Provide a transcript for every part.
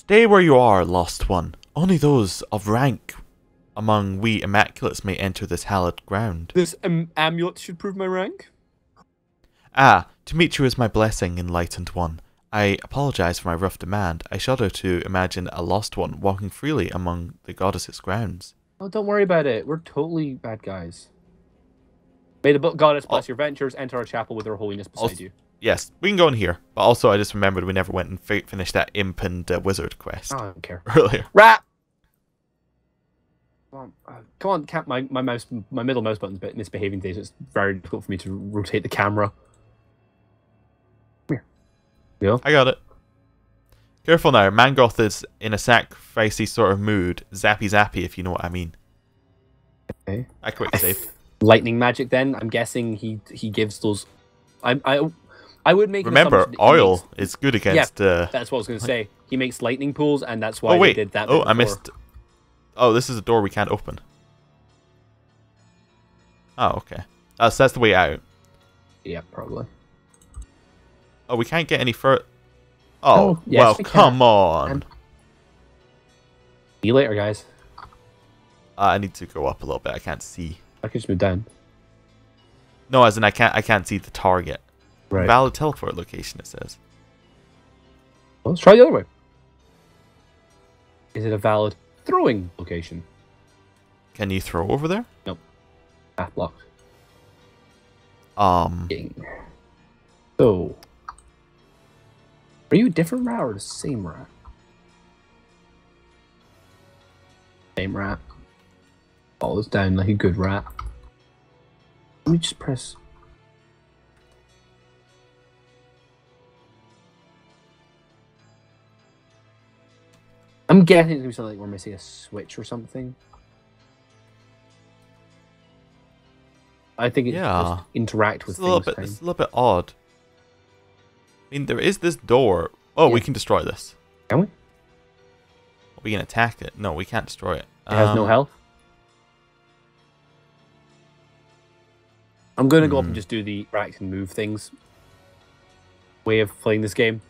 Stay where you are, lost one. Only those of rank among we immaculates may enter this hallowed ground. This um, amulet should prove my rank. Ah, to meet you is my blessing, enlightened one. I apologize for my rough demand. I shudder to imagine a lost one walking freely among the goddess's grounds. Oh, don't worry about it. We're totally bad guys. May the bo- goddess bless your ventures. Enter our chapel with her holiness beside Also- you. Yes, we can go in here. But also, I just remembered we never went and fi- finished that imp and uh, wizard quest Oh, I don't care. earlier. Rat. Come on, uh, come on, cat. My, my mouse, my middle mouse button's bit misbehaving today, so it's very difficult for me to rotate the camera. Come here. Yeah. I got it. Careful now, Mangoth is in a sacrificey sort of mood. Zappy zappy, if you know what I mean. Okay. I quick save. Lightning magic. Then I'm guessing he he gives those. I I I would make. Remember, assumption that he oil makes- is good against. uh, that's what I was going to say. He makes lightning pools, and that's why oh wait. did that. oh, I missed. Oh, this is a door we can't open. Oh, okay. Uh, so that's the way out. Yeah, probably. Oh, we can't get any further. Oh, Oh, yes, well, we can. come on. See you later, guys. Uh, I need to go up a little bit. I can't see. I can just move down. No, as in I can't. I can't see the target. Right. Valid teleport location. It says. Well, let's try the other way. Is it a valid throwing location? Can you throw over there? Nope. Path blocked. Um. Ding. So, are you a different rat or the same rat? Same rat. Follows down like a good rat. Let me just press. I'm guessing it's gonna be something like we're missing a switch or something. I think it Yeah. does interact with It's a little things. bit. It's a little bit odd. I mean, there is this door. Oh, we can destroy this. Can we? We can attack it. No, we can't destroy it. It has no Um, health. I'm going to go up Hmm. and just do the react and move things way of playing this game.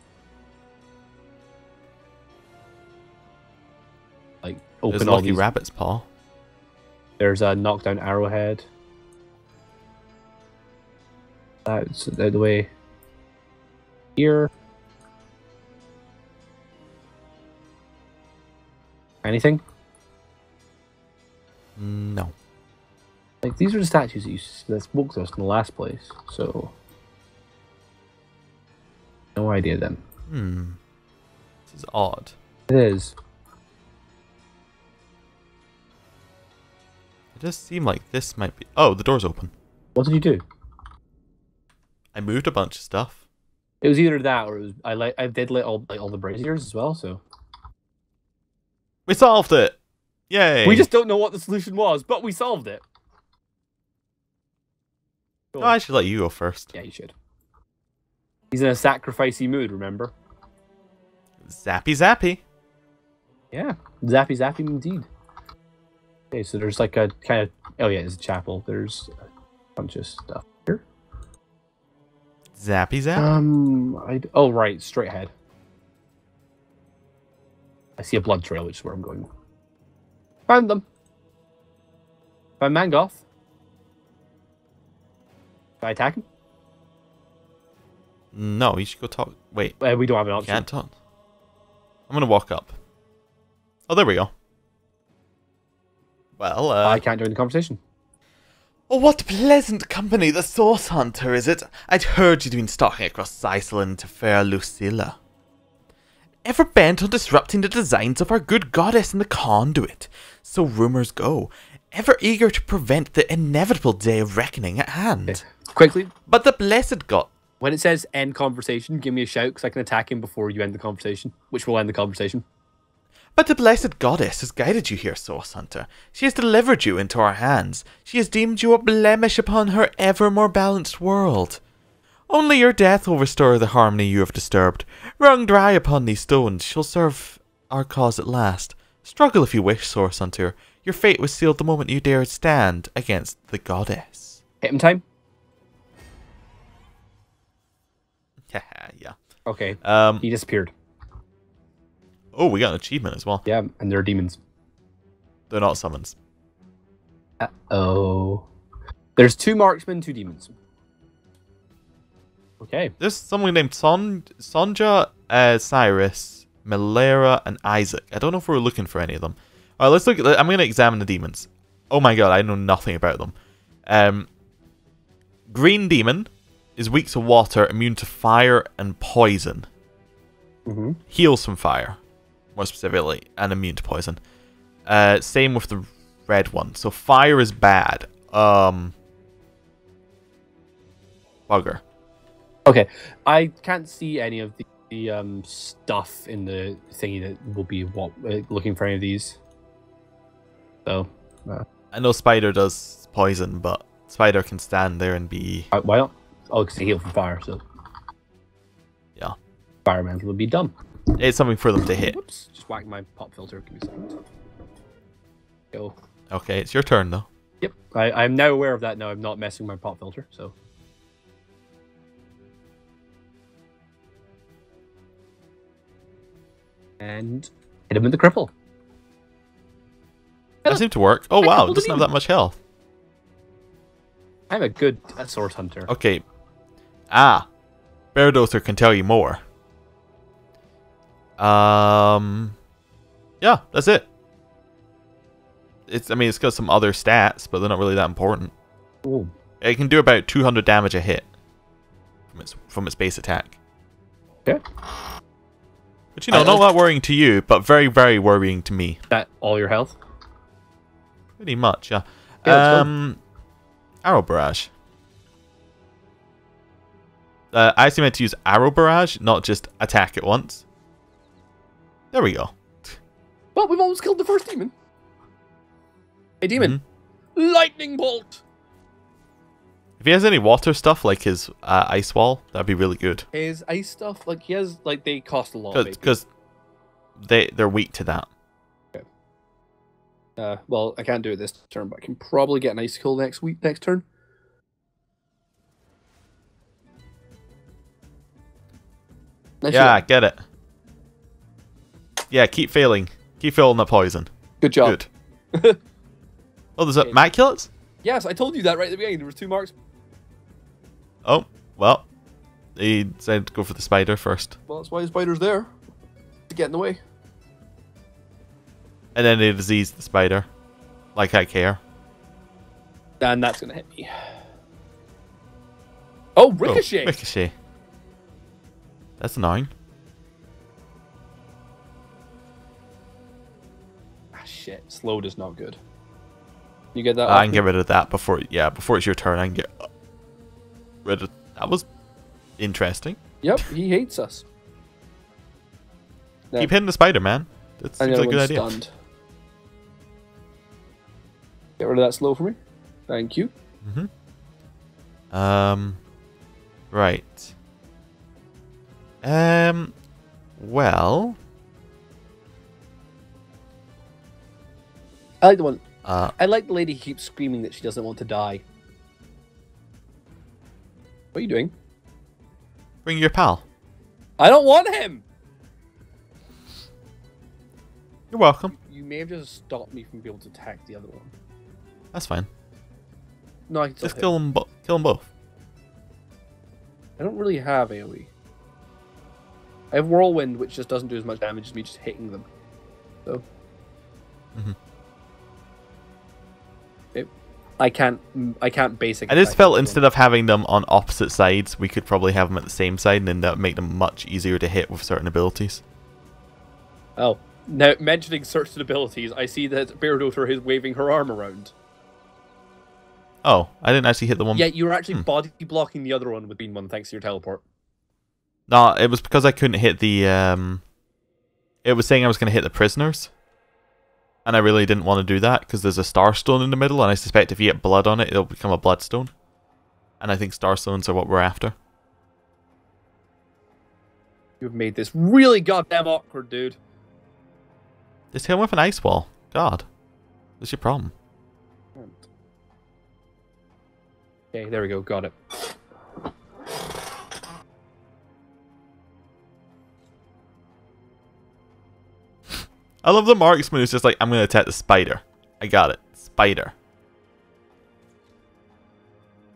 Like There's open all lucky these. rabbit's paw. There's a knockdown arrowhead. That's out of the way. Here. Anything? No. Like these are the statues that you that spoke to us in the last place. So no idea then. Hmm. This is odd. It is. It does seem like this might be. Oh, the door's open. What did you do? I moved a bunch of stuff. It was either that or it was I like I did lit all like all the braziers as well. So We solved it! Yay! we just don't know what the solution was, but we solved it. Cool. Oh, I should let you go first. Yeah, you should. He's in a sacrificey mood. Remember? Zappy zappy. Yeah, zappy zappy indeed. Okay, so there's like a kind of oh yeah, there's a chapel. There's a bunch of stuff here. Zappy zap. Um, I oh right, straight ahead. I see a blood trail, which is where I'm going. Found them. Found Mangoth. Can I attack him? no, you should go talk. Wait, Uh, we don't have an option. can't talk. I'm gonna walk up. Oh, there we go. Well, uh. I can't join the conversation. Oh, what pleasant company, the Source Hunter, is it? I'd heard you'd been stalking across Cyseal to fair Luculla. Ever bent on disrupting the designs of our good goddess in the conduit, so rumours go. Ever eager to prevent the inevitable day of reckoning at hand. Quickly, But the blessed god. when it says end conversation, give me a shout because I can attack him before you end the conversation, which will end the conversation. But the blessed goddess has guided you here, Source Hunter. She has delivered you into our hands. She has deemed you a blemish upon her ever more balanced world. Only your death will restore the harmony you have disturbed. Wrung dry upon these stones shall serve our cause at last. Struggle if you wish, Source Hunter. Your fate was sealed the moment you dared stand against the goddess. Hit him time. yeah. Okay, Um. he disappeared. Oh, we got an achievement as well. Yeah, and they're demons. They're not summons. Uh oh. There's two marksmen, two demons. Okay. There's someone named Son Sonja, uh, Cyrus, Malera, and Isaac. I don't know if we're looking for any of them. All right, let's look. At, I'm going to examine the demons. Oh my god, I know nothing about them. Um, Green Demon is weak to water, immune to fire and poison. Mm-hmm. Heals from fire, more specifically, and immune to poison. Uh, same with the red one. So fire is bad. Um, bugger. Okay, I can't see any of the, the um, stuff in the thingy that will be what uh, looking for any of these. So, I know Spider does poison, but Spider can stand there and be. uh, why not? Oh, because they heal from fire, so Yeah. fireman would be dumb. It's something for them to hit. Whoops! Just whack my pop filter. Give me a second. Go. Okay, it's your turn though. Yep, I, I'm now aware of that. Now I'm not messing my pop filter. So. And hit him with the cripple. That seemed to work. Oh I wow, it doesn't have that much health. I'm a good source hunter. Okay. Ah, Bairdotr can tell you more. Um, yeah, that's it. It's. I mean, it's got some other stats, but they're not really that important. Oh, It can do about 200 damage a hit from its from its base attack. Okay. Which you know, I- not I- that worrying to you, but very, very worrying to me. that all your health? Pretty much, yeah. Yeah, um, arrow barrage. Uh, I actually meant to use arrow barrage, not just attack at once. There we go. Well, we've almost killed the first demon. Hey, demon! Lightning bolt. If he has any water stuff like his uh, ice wall, that'd be really good. His ice stuff, like he has, like they cost a lot. Because they they're weak to that. Uh, well, I can't do it this turn, but I can probably get an ice kill next week, next turn. Nice yeah, get it. Yeah, keep failing. Keep failing the poison. good job. Good. oh, there's a Okay. Maculets? Yes, I told you that right at the beginning. There were two marks. Oh, well. He said to go for the spider first. Well, that's why the spider's there to get in the way. And then he diseased the spider. Like I care. And that's gonna hit me. Oh, Oh, ricochet! ricochet. That's annoying. Shit. Slowed is not good. You get that? I can get rid of that before. Yeah, before it's your turn. I can get rid of. That was interesting. Yep, he hates us. Keep hitting the spider, man. That seems like a good idea. stunned. Get rid of that slow for me. Thank you. Mm hmm Um, right. Um, well, I like the one. uh, I like the lady who keeps screaming that she doesn't want to die. What are you doing? bring your pal. I don't want him. You're welcome. You may have just stopped me from being able to attack the other one. That's fine. No, I can still Just hit. kill them. Bo- kill them both. I don't really have AoE. I have Whirlwind, which just doesn't do as much damage as me just hitting them. So. Mhm. It, I can't. I can't basic. I just felt instead of having them on opposite sides, we could probably have them at the same side, and then that would make them much easier to hit with certain abilities. Oh, now mentioning certain abilities, I see that Bairdotr is waving her arm around. Oh, I didn't actually hit the one. Yeah, you were actually Hmm. body blocking the other one with being one thanks to your teleport. No, it was because I couldn't hit the. um It was saying I was going to hit the prisoners, and I really didn't want to do that because there's a starstone in the middle, and I suspect if you get blood on it, it'll become a bloodstone. And I think starstones are what we're after. You've made this really goddamn awkward, dude. Just hit him with an ice wall. God, what's your problem? Okay, there we go. Got it. I love the marksman who's just like, I'm going to attack the spider. I got it. Spider.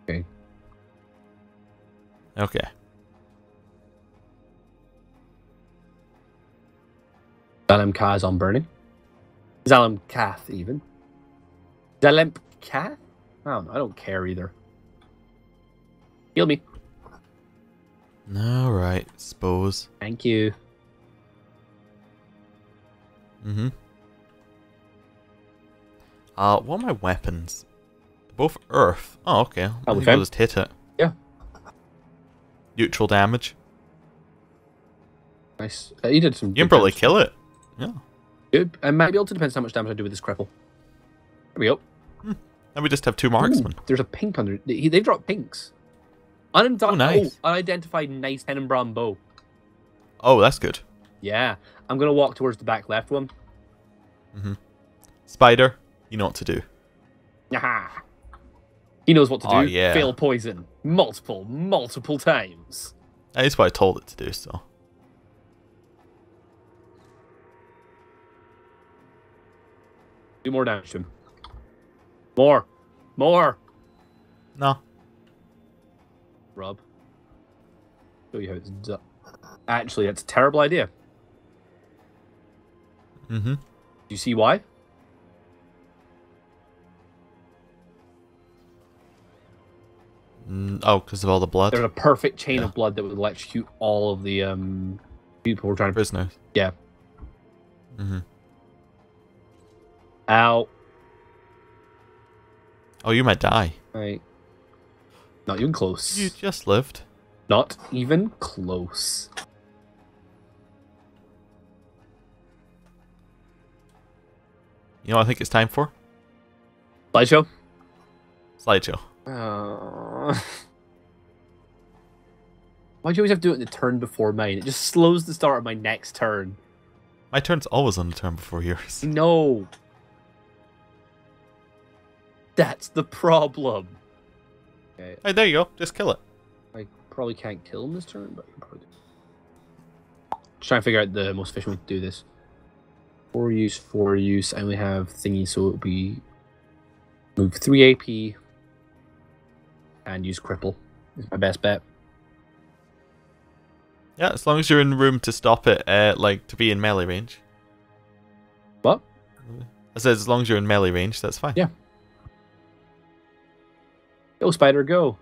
Okay. Okay. Zalim Ka on burning. Zalim Kath even. Zalim Kath? I don't know. I don't care either. Heal me. Alright, suppose. Thank you. Mm-hmm. Uh, what are my weapons? Both earth. Oh, okay. I think I'll just hit it. Yeah. Neutral damage. Nice. Uh, you did some. You can probably damage. kill it. Yeah. Good. And might be able to depends how much damage I do with this cripple. There we go. And we just have two marksmen. Ooh, there's a pink under. They, they've dropped pinks. Unident- Oh, nice. oh, unidentified nice Tenenbaum bow. Oh, that's good. Yeah. I'm gonna walk towards the back left one. Mm-hmm. Spider, you know what to do. Aha. He knows what to oh, do. Oh, yeah. Fail poison multiple, multiple times. That is what I told it to do, so. Do more damage to him. More, more. No. Rob. Show you how it's done. Actually, that's a terrible idea. Mm-hmm. Do you see why? Mm, oh, because of all the blood. There's a perfect chain Yeah. of blood that would electrocute all of the um people who are trying to. Prisoners. Yeah. Mm-hmm. Ow. Oh, you might die. Right. Not even close. You just lived. Not even close. You know what I think it's time for? Slideshow. Slideshow. Uh... Why do you always have to do it in the turn before mine? It just slows the start of my next turn. My turn's always on the turn before yours. No. That's the problem. Okay, Hey, there you go. Just kill it. I probably can't kill him this turn, but I can probably do. Just trying to figure out the most efficient way to do this. Four use, four use. I only have thingy, so it'll be move three AP and use cripple. Is my best bet. Yeah, as long as you're in room to stop it, uh, like to be in melee range. What? I said as long as you're in melee range, that's fine. Yeah. Go spider, go.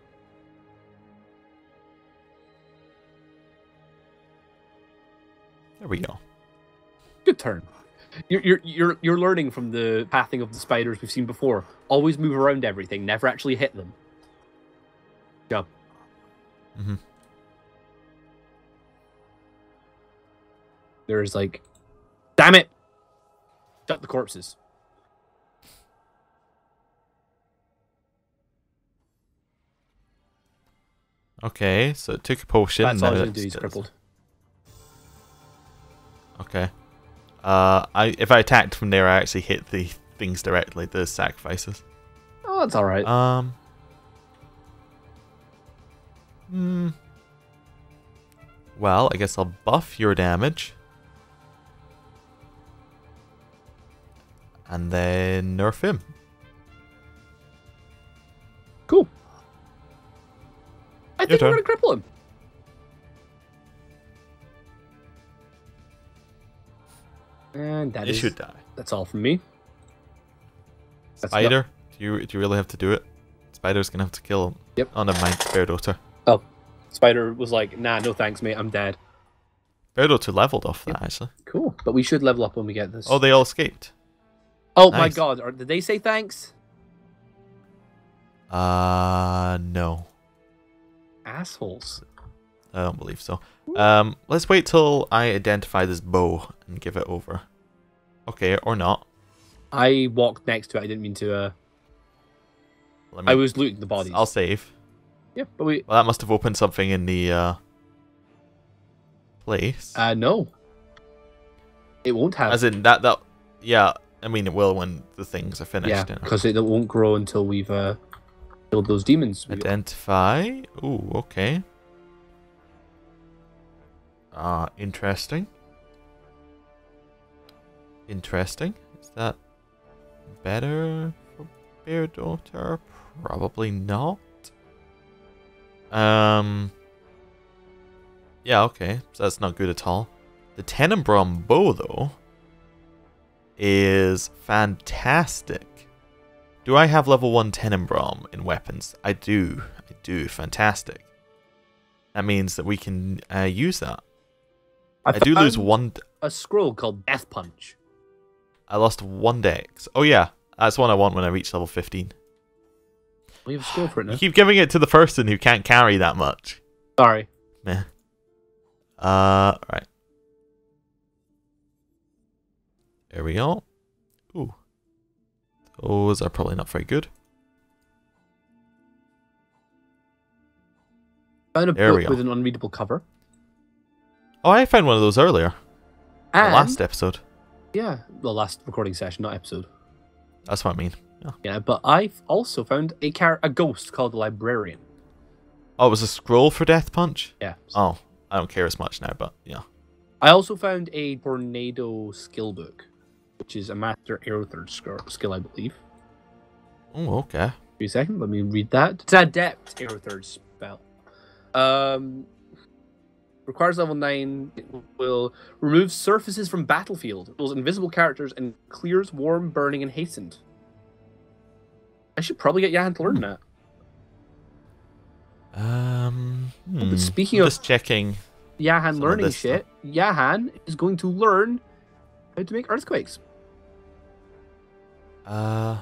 There we go. Good turn. You're, you're you're you're learning from the pathing of the spiders we've seen before. Always move around everything, never actually hit them. Job. Mhm. There's like, damn it! Shut the corpses. Okay, so it took a potion. That's all now he's gonna do. He's crippled. Okay. Uh, I if I attacked from there, I actually hit the things directly, the sacrifices. Oh, that's all right. Um. Hmm. Well, I guess I'll buff your damage. And then nerf him. cool. I think Your we're gonna cripple him. And that you is should die. that's all from me. That's not- Spider, do you do you really have to do it? Spider's gonna have to kill him. Yep. Oh, never mind. Bairdotr. Oh, Spider was like, "Nah, no thanks, mate. I'm dead." Bairdotr leveled off that actually. Cool, but we should level up when we get this. Oh, they all escaped. oh my god! Are, did they say thanks? Uh, no. Assholes. I don't believe so. Um, let's wait till I identify this bow and give it over. Okay, or not. I walked next to it. I didn't mean to. Uh, Let me, I was looting the bodies. I'll save. Yeah, but we. Well, that must have opened something in the uh, place. Uh, no. It won't have. As in that that. Yeah, I mean it will when the things are finished. yeah, you know. because it won't grow until we've uh, killed those demons. Identify. Ooh, okay. Uh, interesting. Interesting. Is that better for Bairdotr? Probably not. Um. Yeah, okay. So that's not good at all. The Tenenbaum bow, though, is fantastic. Do I have level 1 Tenenbaum in weapons? I do. I do. Fantastic. That means that we can uh, use that. I, do lose one. A scroll called Death Punch. I lost one dex. Oh, yeah. That's one I want when I reach level 15. We have a scroll for it now. You keep giving it to the person who can't carry that much. Sorry. Meh. Uh, right. There we go. Ooh. Those are probably not very good. Found a There book with an unreadable cover. Oh, I found one of those earlier. The And, last episode. Yeah, the last recording session, not episode. That's what I mean. Yeah. Yeah, but I've also found a car- a ghost called the Librarian. Oh, it was a scroll for Death Punch? Yeah. Oh, I don't care as much now, but yeah. I also found a Tornado skill book, which is a Master Aerotheurge sc- skill, I believe. Oh, okay. Wait a second, let me read that. It's an Adept Aerotheurge spell. Um, requires level 9. It will remove surfaces from battlefield, those invisible characters, and clears warm, burning, and hastened. I should probably get Jahan to learn that. Um, but hmm, speaking I'm of- just checking. Jahan learning shit, Jahan is going to learn how to make earthquakes. Uh.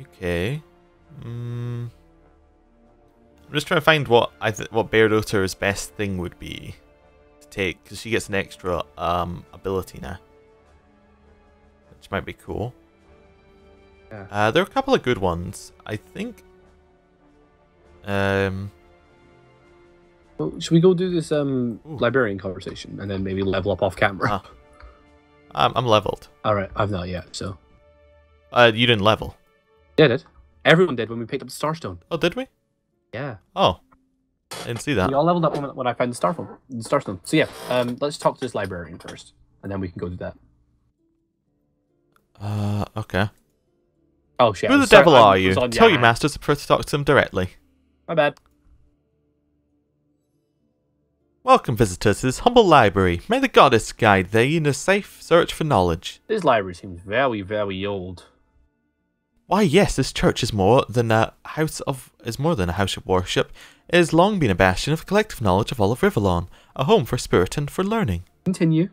Okay. Mm. I'm just trying to find what I th- what Bairdotr's best thing would be to take because she gets an extra um ability now, which might be cool. Yeah. Uh, there are a couple of good ones. I think. Um. Well, should we go do this um Ooh. librarian conversation and then maybe level up off camera? Ah. I'm, I'm leveled. All right, I've not yet. So Uh, you didn't level. yeah, I did. Everyone did when we picked up the Starstone. Oh, did we? Yeah, Oh, I didn't see that. we all leveled up when, when I found the Starstone. The Starstone. So yeah, um, let's talk to this librarian first, and then we can go do that. Uh, okay. Oh shit! Who the sorry, devil I are you? on Tell your Jahan. masters to prefer to talk to them directly. My bad. Welcome, visitors, to this humble library. May the goddess guide thee in a safe search for knowledge. This library seems very, very old. Why, yes, this church is more than a house of is more than a house of worship. It has long been a bastion of collective knowledge of all of Rivellon, a home for spirit and for learning. Continue.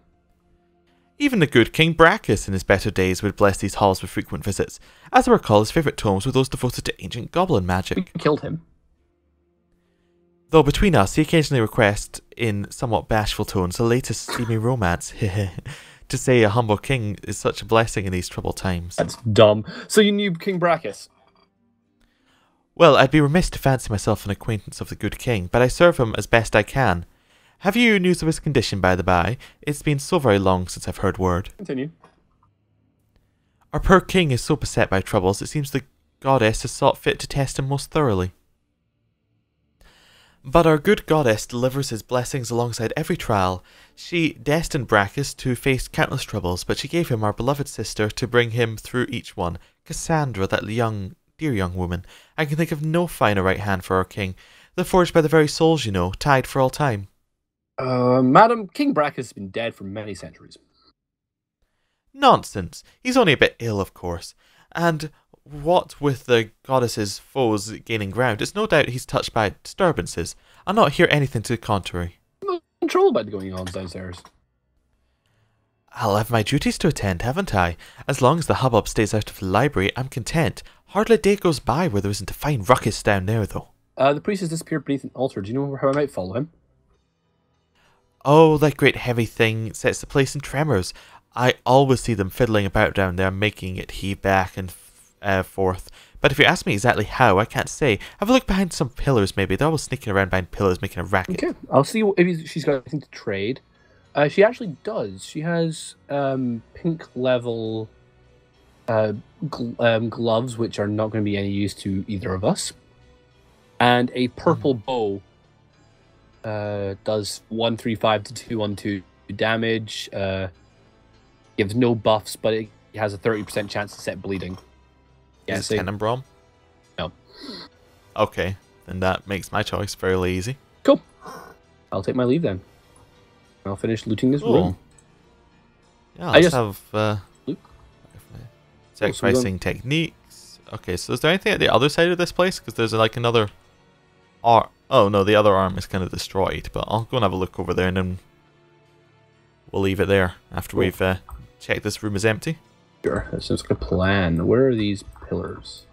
Even the good King Braccus in his better days would bless these halls with frequent visits. As I recall, his favourite tomes were those devoted to ancient goblin We magic. killed him. Though between us, he occasionally requests, in somewhat bashful tones, the latest steamy romance. to say a humble king is such a blessing in these troubled times. That's dumb. So you knew King Braccus? Well, I'd be remiss to fancy myself an acquaintance of the good king, but I serve him as best I can. Have you news of his condition, by the by? It's been so very long since I've heard word. Continue. Our poor king is so beset by troubles, it seems the goddess has thought fit to test him most thoroughly. But our good goddess delivers his blessings alongside every trial. She destined Braccus to face countless troubles, but she gave him our beloved sister to bring him through each one. Cassandra, that young, dear young woman. I can think of no finer right hand for our king. They're forged by the very souls, you know, tied for all time. Uh, Madam, King Braccus has been dead for many centuries. Nonsense. He's only a bit ill, of course. And what with the goddess's foes gaining ground, it's no doubt he's touched by disturbances. I'll not hear anything to the contrary. No control about the going on downstairs. I'll have my duties to attend, haven't I? As long as the hubbub stays out of the library, I'm content. Hardly a day goes by where there isn't a fine ruckus down there, though. Uh, the priest has disappeared beneath an altar. Do you know how I might follow him? Oh, that great heavy thing sets the place in tremors. I always see them fiddling about down there, making it heave back and uh, forth. But if you ask me exactly how, I can't say. Have a look behind some pillars, maybe. They're always sneaking around behind pillars, making a racket. Okay, I'll see if she's got anything to trade. Uh, she actually does. She has um, pink level uh, gl- um, gloves, which are not going to be any use to either of us, and a purple bow. Uh, does one three five to two one two damage. Uh, gives no buffs, but it has a 30% chance to set bleeding. Yeah, Is so it Tenenbaum? No. Okay, then that makes my choice fairly easy. cool. I'll take my leave then. I'll finish looting this Cool. room. Yeah, I let's just- have uh, Oop. sacrificing techniques. Okay, so is there anything at the other side of this place? Because there's like another arm. Oh no, the other arm is kind of destroyed. But I'll go and have a look over there, and then we'll leave it there after Cool. we've uh, checked this room is empty. Sure, that sounds like a plan. Where are these pillars?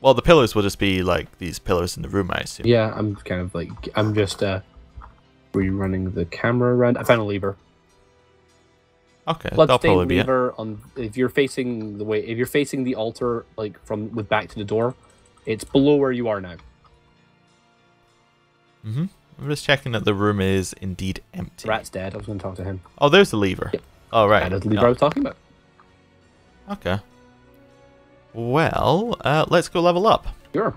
Well, the pillars will just be like these pillars in the room, I assume. Yeah, I'm kind of like I'm just uh rerunning the camera around. I found a lever. Okay, that'll Bloodstained probably be it. lever on if you're facing the way if you're facing the altar like from with back to the door, it's below where you are now. Mm-hmm. I'm just checking that the room is indeed empty. Rat's dead. I was going to talk to him. Oh, there's the lever. Yep. Oh, right. That is the lever Yeah. I was talking about. Okay. Well, uh, let's go level up. Sure.